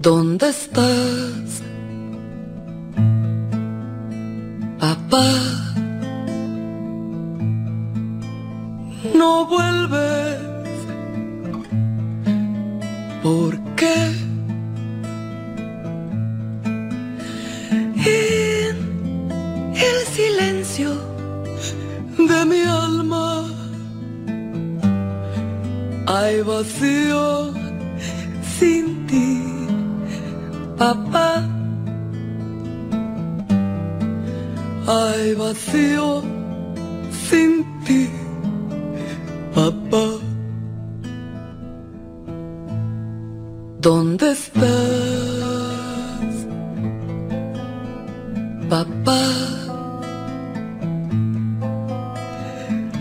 ¿Dónde estás? Papá, no vuelves. ¿Por qué? En el silencio de mi alma hay vacío Hay vacío sin ti, papá. ¿Dónde estás, papá?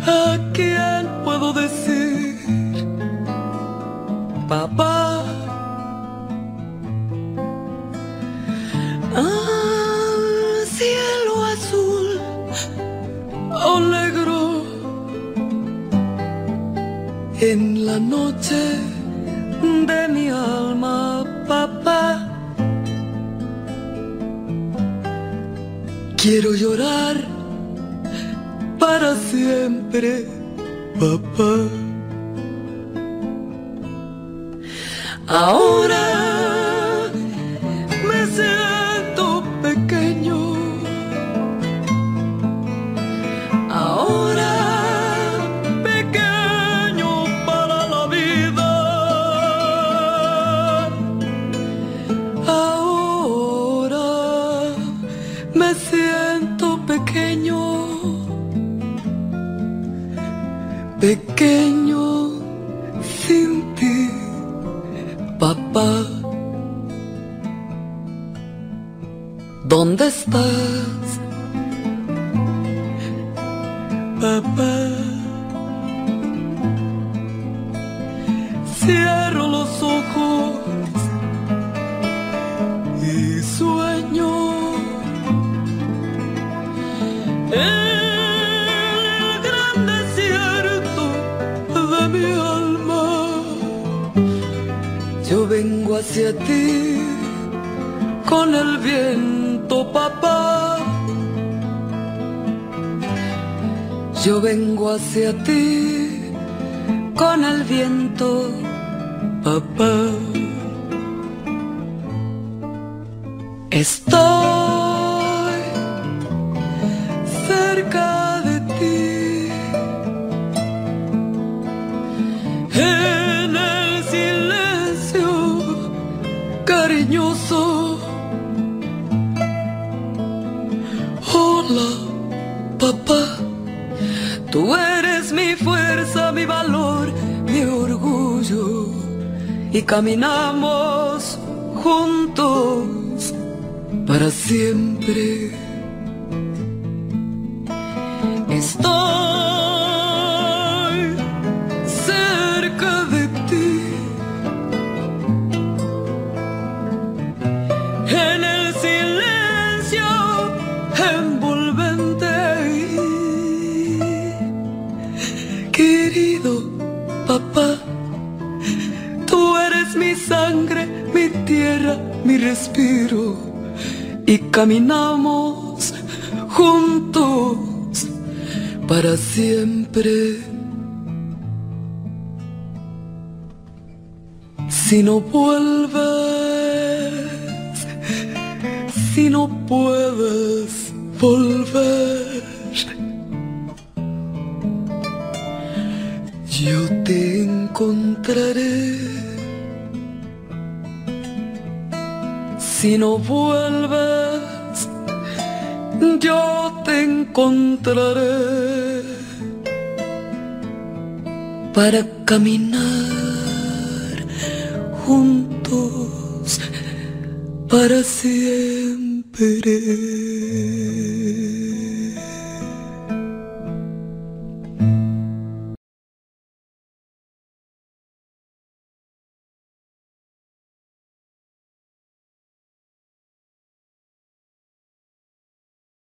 ¿A quién puedo decir, papá? O negro en la noche de mi alma, papá. Quiero llorar para siempre, papá. Ahora siento pequeño. Pequeño sin ti, papá. ¿Dónde estás? Papá. Mi alma. Yo vengo hacia ti con el viento, papá. Yo vengo hacia ti con el viento, papá. Estoy Hola, papá. Tú eres mi fuerza, mi valor, mi orgullo. Y caminamos juntos para siempre. Estoy mi sangre, mi tierra, mi respiro. Y caminamos juntos para siempre. Si no vuelves, si no puedes volver, yo te encontraré. Si no vuelves, yo te encontraré para caminar juntos para siempre.